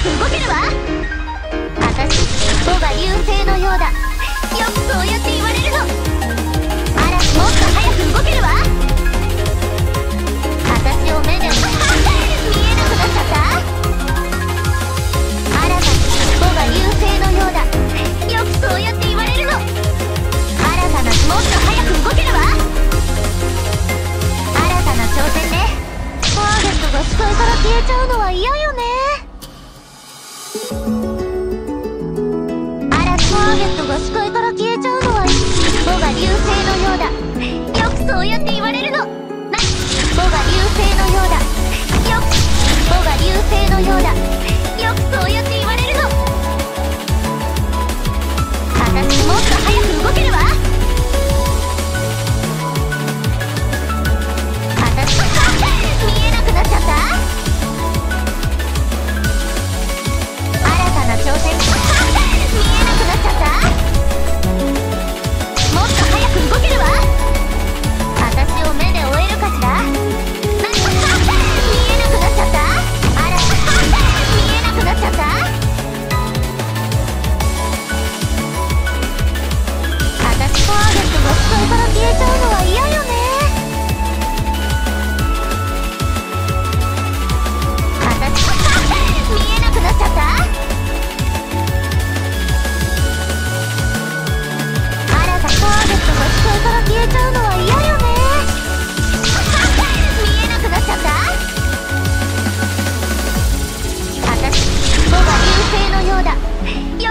く動けるわ。私オが流星のようだ。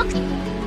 milk